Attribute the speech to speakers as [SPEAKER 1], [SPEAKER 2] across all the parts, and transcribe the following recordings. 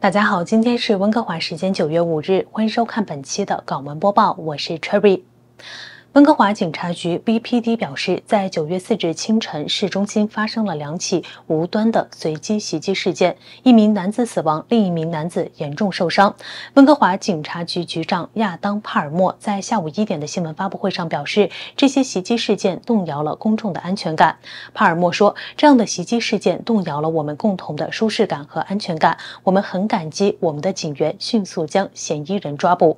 [SPEAKER 1] 大家好，今天是温哥华时间九月五日，欢迎收看本期的港闻播报，我是 Cherry。温哥华警察局 BPD 表示，在九月四日清晨，市中心发生了两起无端的随机袭击事件，一名男子死亡，另一名男子严重受伤。温哥华警察局局长亚当·帕尔默在下午一点的新闻发布会上表示，这些袭击事件动摇了公众的安全感。帕尔默说：“这样的袭击事件动摇了我们共同的舒适感和安全感。我们很感激我们的警员迅速将嫌疑人抓捕。”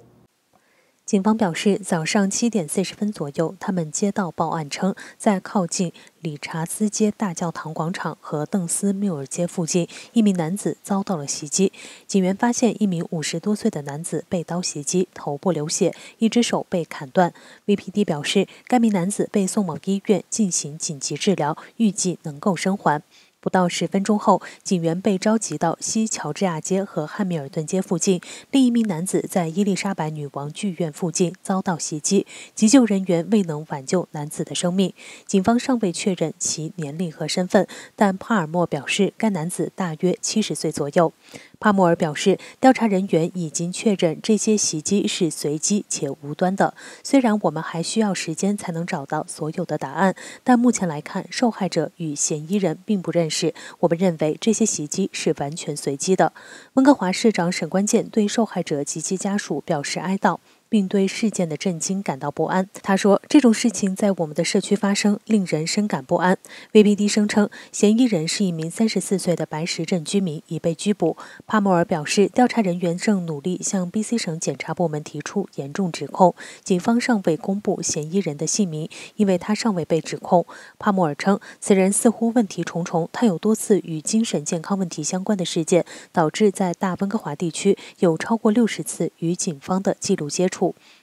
[SPEAKER 1] 警方表示，早上七点四十分左右，他们接到报案称，在靠近理查斯街大教堂广场和邓斯缪尔街附近，一名男子遭到了袭击。警员发现一名五十多岁的男子被刀袭击，头部流血，一只手被砍断。VPD 表示，该名男子被送往医院进行紧急治疗，预计能够生还。不到十分钟后，警员被召集到西乔治亚街和汉密尔顿街附近。另一名男子在伊丽莎白女王剧院附近遭到袭击，急救人员未能挽救男子的生命。警方尚未确认其年龄和身份，但帕尔默表示该男子大约七十岁左右。帕默尔表示，调查人员已经确认这些袭击是随机且无端的。虽然我们还需要时间才能找到所有的答案，但目前来看，受害者与嫌疑人并不认识。我们认为这些袭击是完全随机的。温哥华市长沈关健对受害者及其家属表示哀悼。并对事件的震惊感到不安。他说：“这种事情在我们的社区发生，令人深感不安。” VPD 声称，嫌疑人是一名三十四岁的白石镇居民，已被拘捕。帕默尔表示，调查人员正努力向 BC 省检察部门提出严重指控。警方尚未公布嫌疑人的姓名，因为他尚未被指控。帕默尔称，此人似乎问题重重，他有多次与精神健康问题相关的事件，导致在大温哥华地区有超过六十次与警方的记录接触。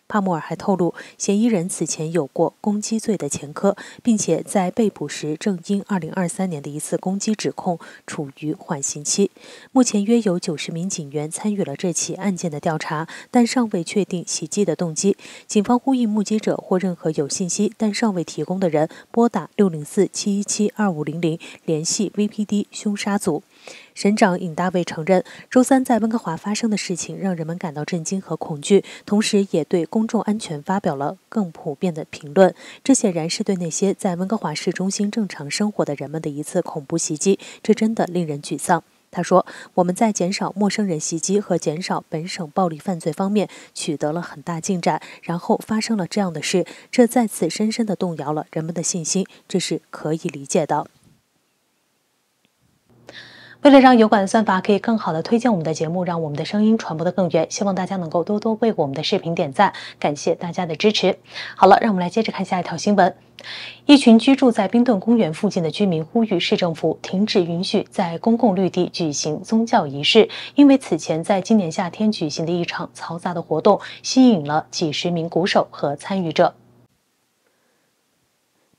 [SPEAKER 1] 帕默尔还透露，嫌疑人此前有过攻击罪的前科，并且在被捕时正因2023年的一次攻击指控处于缓刑期。目前约有90名警员参与了这起案件的调查，但尚未确定袭击的动机。警方呼吁目击者或任何有信息但尚未提供的人拨打604-717-2500联系 VPD 凶杀组。省长尹大卫承认，周三在温哥华发生的事情让人们感到震惊和恐惧，同时也对公众安全发表了更普遍的评论。这显然是对那些在温哥华市中心正常生活的人们的一次恐怖袭击，这真的令人沮丧。他说：“我们在减少陌生人袭击和减少本省暴力犯罪方面取得了很大进展，然后发生了这样的事，这再次深深地动摇了人们的信心，这是可以理解的。”为了让油管算法可以更好的推荐我们的节目，让我们的声音传播的更远，希望大家能够多多为我们的视频点赞，感谢大家的支持。好了，让我们来接着看下一条新闻。一群居住在冰顿公园附近的居民呼吁市政府停止允许在公共绿地举行宗教仪式，因为此前在今年夏天举行的一场嘈杂的活动吸引了几十名鼓手和参与者。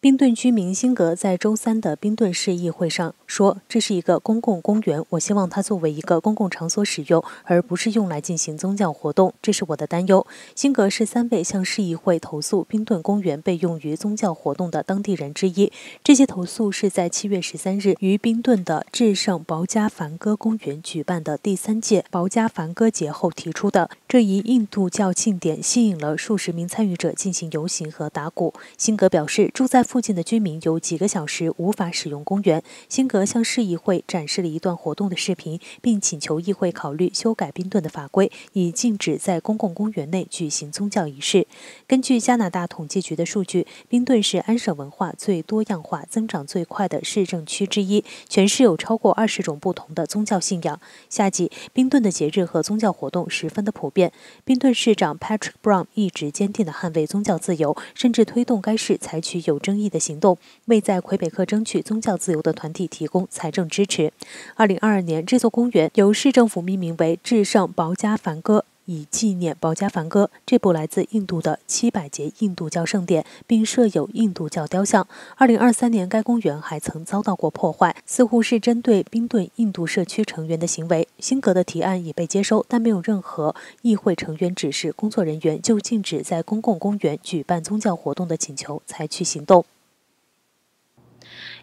[SPEAKER 1] 宾顿居民辛格在周三的宾顿市议会上说：“这是一个公共公园，我希望它作为一个公共场所使用，而不是用来进行宗教活动。这是我的担忧。”辛格是三位向市议会投诉宾顿公园被用于宗教活动的当地人之一。这些投诉是在七月十三日于宾顿的至圣保加梵歌公园举办的第三届保加梵歌节后提出的。这一印度教庆典吸引了数十名参与者进行游行和打鼓。辛格表示，住在附近的居民有几个小时无法使用公园。辛格向市议会展示了一段活动的视频，并请求议会考虑修改宾顿的法规，以禁止在公共公园内举行宗教仪式。根据加拿大统计局的数据，宾顿是安省文化最多样化、增长最快的市政区之一，全市有超过二十种不同的宗教信仰。夏季，宾顿的节日和宗教活动十分的普遍。宾顿市长 Patrick Brown 一直坚定地捍卫宗教自由，甚至推动该市采取有争议的行动，为在魁北克争取宗教自由的团体提供财政支持。二零二二年，这座公园由市政府命名为至圣保加梵歌，以纪念保加梵歌这部来自印度的七百节印度教圣典，并设有印度教雕像。二零二三年，该公园还曾遭到过破坏，似乎是针对宾顿印度社区成员的行为。辛格的提案已被接收，但没有任何议会成员指示工作人员就禁止在公共公园举办宗教活动的请求采取行动。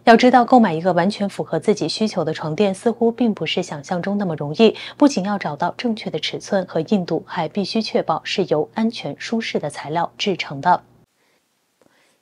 [SPEAKER 1] 要知道，购买一个完全符合自己需求的床垫，似乎并不是想象中那么容易。不仅要找到正确的尺寸和硬度，还必须确保是由安全舒适的材料制成的。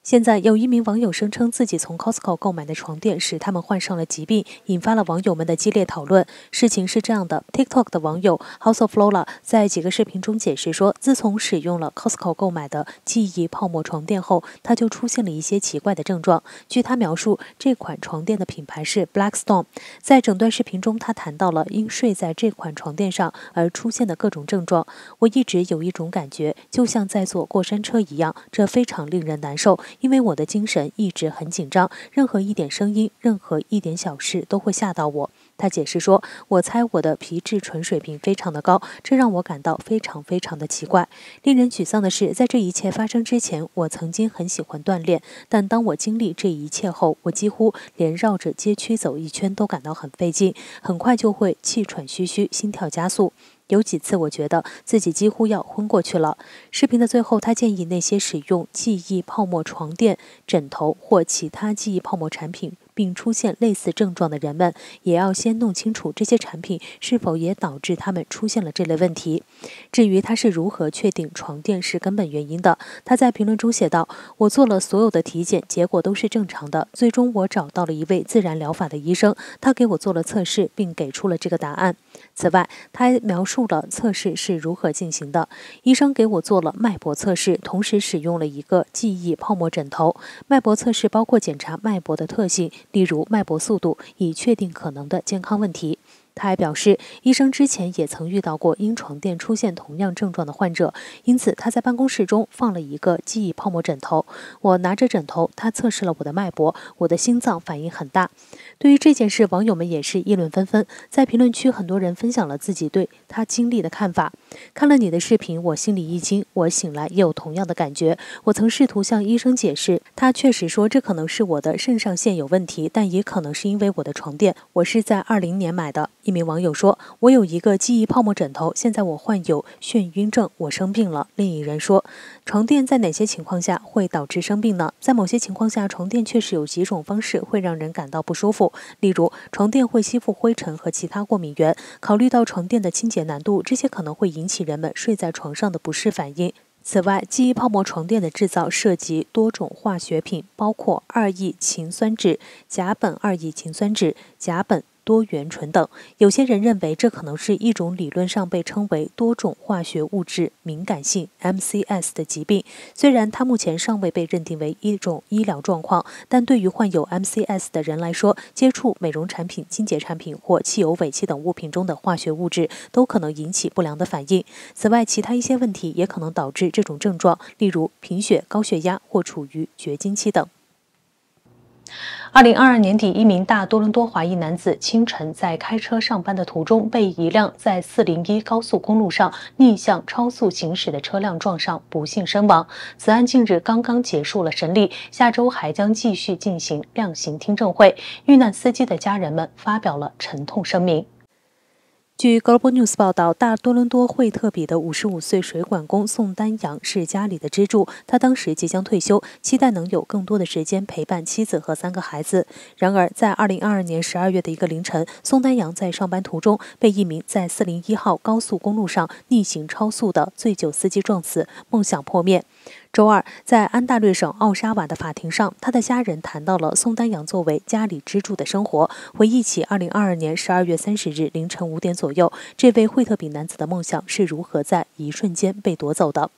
[SPEAKER 1] 现在有一名网友声称自己从 Costco 购买的床垫使他们患上了疾病，引发了网友们的激烈讨论。事情是这样的，TikTok 的网友 House of Lola 在几个视频中解释说，自从使用了 Costco 购买的记忆泡沫床垫后，他就出现了一些奇怪的症状。据他描述，这款床垫的品牌是 Blackstone。在整段视频中，他谈到了因睡在这款床垫上而出现的各种症状。我一直有一种感觉，就像在坐过山车一样，这非常令人难受。因为我的精神一直很紧张，任何一点声音，任何一点小事都会吓到我。他解释说：“我猜我的皮质醇水平非常的高，这让我感到非常非常的奇怪。令人沮丧的是，在这一切发生之前，我曾经很喜欢锻炼，但当我经历这一切后，我几乎连绕着街区走一圈都感到很费劲，很快就会气喘吁吁，心跳加速。”有几次，我觉得自己几乎要昏过去了。视频的最后，他建议那些使用记忆泡沫床垫、枕头或其他记忆泡沫产品。并出现类似症状的人们，也要先弄清楚这些产品是否也导致他们出现了这类问题。至于他是如何确定床垫是根本原因的，他在评论中写道：“我做了所有的体检，结果都是正常的。最终，我找到了一位自然疗法的医生，他给我做了测试，并给出了这个答案。此外，他还描述了测试是如何进行的。医生给我做了脉搏测试，同时使用了一个记忆泡沫枕头。脉搏测试包括检查脉搏的特性。”例如脉搏速度，以确定可能的健康问题。他还表示，医生之前也曾遇到过因床垫出现同样症状的患者，因此他在办公室中放了一个记忆泡沫枕头。我拿着枕头，他测试了我的脉搏，我的心脏反应很大。对于这件事，网友们也是议论纷纷。在评论区，很多人分享了自己对他经历的看法。看了你的视频，我心里一惊。我醒来也有同样的感觉。我曾试图向医生解释，他确实说这可能是我的肾上腺有问题，但也可能是因为我的床垫。我是在二零年买的。一名网友说：“我有一个记忆泡沫枕头，现在我患有眩晕症，我生病了。”另一人说：“床垫在哪些情况下会导致生病呢？在某些情况下，床垫确实有几种方式会让人感到不舒服，例如床垫会吸附灰尘和其他过敏源。考虑到床垫的清洁难度，这些可能会引起人们睡在床上的不适反应。此外，记忆泡沫床垫的制造涉及多种化学品，包括二异氰酸酯、甲苯二异氰酸酯、甲苯。多元醇等，有些人认为这可能是一种理论上被称为多种化学物质敏感性 （MCS） 的疾病。虽然它目前尚未被认定为一种医疗状况，但对于患有 MCS 的人来说，接触美容产品、清洁产品或汽油尾气等物品中的化学物质都可能引起不良的反应。此外，其他一些问题也可能导致这种症状，例如贫血、高血压或处于绝经期等。二零二二年底，一名大多伦多华裔男子清晨在开车上班的途中，被一辆在四零一高速公路上逆向超速行驶的车辆撞上，不幸身亡。此案近日刚刚结束了审理，下周还将继续进行量刑听证会。遇难司机的家人们发表了沉痛声明。据 Global News 报道，大多伦多惠特比的55岁水管工宋丹阳是家里的支柱。他当时即将退休，期待能有更多的时间陪伴妻子和三个孩子。然而，在2022年12月的一个凌晨，宋丹阳在上班途中被一名在401号高速公路上逆行超速的醉酒司机撞死，梦想破灭。周二，在安大略省奥沙瓦的法庭上，他的家人谈到了宋丹阳作为家里支柱的生活，回忆起2022年12月30日凌晨五点左右，这位惠特比男子的梦想是如何在一瞬间被夺走的。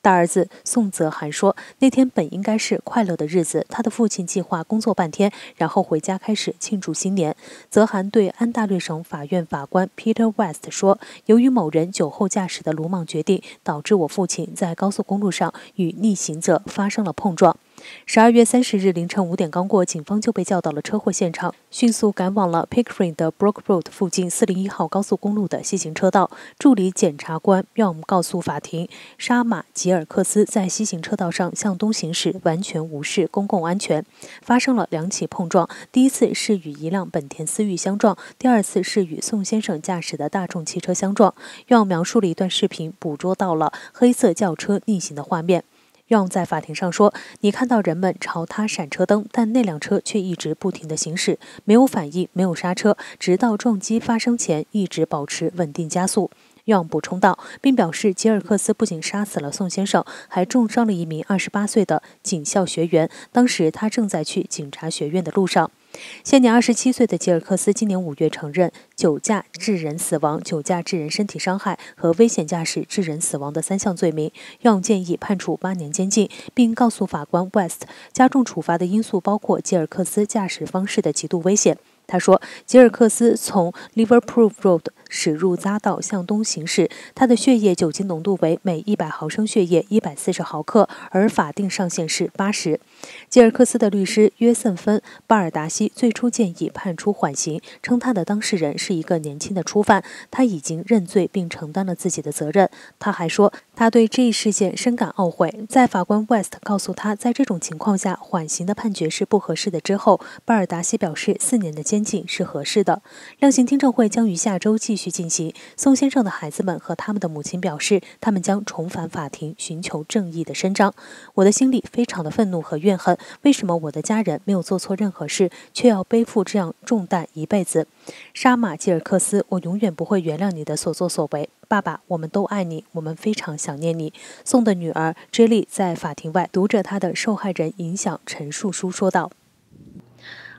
[SPEAKER 1] 大儿子宋泽涵说：“那天本应该是快乐的日子，他的父亲计划工作半天，然后回家开始庆祝新年。”泽涵对安大略省法院法官 Peter West 说：“由于某人酒后驾驶的鲁莽决定，导致我父亲在高速公路上与。”逆行者发生了碰撞。十二月三十日凌晨五点刚过，警方就被叫到了车祸现场，迅速赶往了 Pickering 的 Brook Road 附近四零一号高速公路的西行车道。助理检察官 Yom 告诉法庭，沙马吉尔克斯在西行车道上向东行驶，完全无视公共安全。发生了两起碰撞，第一次是与一辆本田思域相撞，第二次是与宋先生驾驶的大众汽车相撞。Yom 描述了一段视频，捕捉到了黑色轿车逆行的画面。让在法庭上说：“你看到人们朝他闪车灯，但那辆车却一直不停地行驶，没有反应，没有刹车，直到撞击发生前一直保持稳定加速。”让补充道，并表示吉尔克斯不仅杀死了宋先生，还重伤了一名28岁的警校学员。当时他正在去警察学院的路上。现年二十七岁的吉尔克斯今年五月承认酒驾致人死亡、酒驾致人身体伤害和危险驾驶致人死亡的三项罪名，用建议判处八年监禁，并告诉法官 West，加重处罚的因素包括吉尔克斯驾驶方式的极度危险。他说，吉尔克斯从 Liverpool Road 驶入匝道向东行驶，他的血液酒精浓度为每一百毫升血液一百四十毫克，而法定上限是八十。吉尔克斯的律师约瑟芬·巴尔达西最初建议判处缓刑，称他的当事人是一个年轻的初犯，他已经认罪并承担了自己的责任。他还说，他对这一事件深感懊悔。在法官 West 告诉他在这种情况下缓刑的判决是不合适的之后，巴尔达西表示四年的监禁是合适的。量刑听证会将于下周继续进行。宋先生的孩子们和他们的母亲表示，他们将重返法庭寻求正义的伸张。我的心里非常的愤怒和怨。恨为什么我的家人没有做错任何事，却要背负这样重担一辈子？沙马吉尔克斯，我永远不会原谅你的所作所为。爸爸，我们都爱你，我们非常想念你。宋的女儿 j 莉在法庭外读着她的受害人影响陈述书，说道：“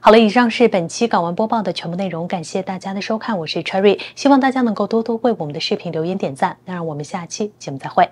[SPEAKER 1] 好了，以上是本期港湾播报的全部内容，感谢大家的收看，我是 Cherry，希望大家能够多多为我们的视频留言点赞。那让我们下期节目再会。”